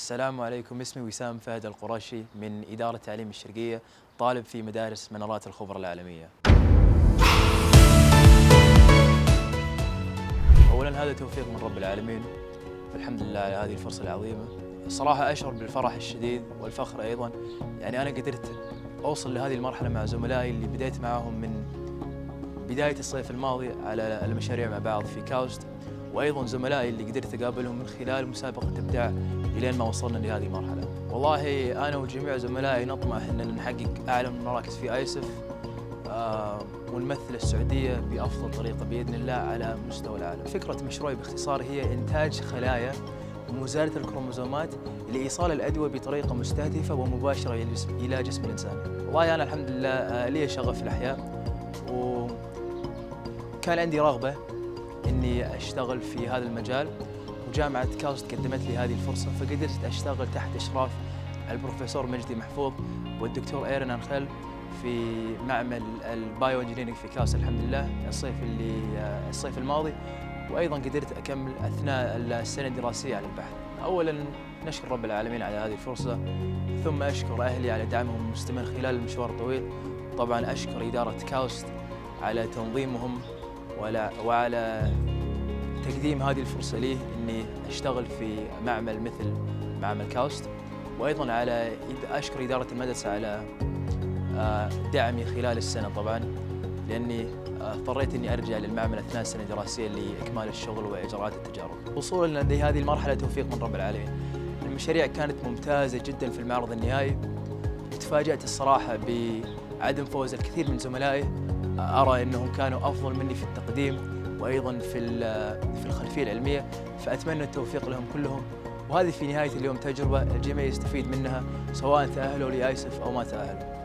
السلام عليكم. اسمي وسام فهد القرشي من إدارة تعليم الشرقية طالب في مدارس منارات الخبر العالمية. أولا هذا توفيق من رب العالمين. والحمد لله على هذه الفرصة العظيمة. صراحة أشعر بالفرح الشديد والفخر أيضا. يعني أنا قدرت أوصل لهذه المرحلة مع زملائي اللي بديت معهم من بداية الصيف الماضي على المشاريع مع بعض في كاوست. وأيضا زملائي اللي قدرت أقابلهم من خلال مسابقة إبداع إلين ما وصلنا لهذه المرحلة. والله أنا وجميع زملائي نطمح إن نحقق أعلى المراكز في آيسف آه ونمثل السعودية بأفضل طريقة بإذن الله على مستوى العالم. فكرة مشروعي باختصار هي إنتاج خلايا ومزالة الكروموزومات لإيصال الأدوية بطريقة مستهدفة ومباشرة إلى جسم الإنسان. والله أنا الحمد لله آه لي شغف الأحياء وكان عندي رغبة إني أشتغل في هذا المجال وجامعة كاوست قدمت لي هذه الفرصة فقدرت أشتغل تحت إشراف البروفيسور مجدي محفوظ والدكتور إيرن انخل في معمل ال bioengineering في كاوست الحمد لله الصيف اللي الصيف الماضي وأيضا قدرت أكمل أثناء السنة الدراسية على البحث. اولا نشكر رب العالمين على هذه الفرصة ثم أشكر أهلي على دعمهم المستمر خلال المشوار الطويل. طبعا أشكر إدارة كاوست على تنظيمهم وعلى تقديم هذه الفرصة لي أني أشتغل في معمل مثل معمل كاوست وأيضا على أشكر إدارة المدرسة على دعمي خلال السنة طبعا لأني اضطريت أني أرجع للمعمل أثناء السنة الدراسية لإكمال الشغل وإجراءات التجارب وصولا لهذه المرحلة توفيق من رب العالمين. المشاريع كانت ممتازة جدا في المعرض النهائي. وتفاجأت الصراحة بعدم فوز الكثير من زملائي أرى أنهم كانوا أفضل مني في التقديم وأيضا في في الخلفية العلمية فأتمنى التوفيق لهم كلهم وهذه في نهاية اليوم تجربة الجميع يستفيد منها سواء تأهلوا لآيسف أو ما تأهلوا.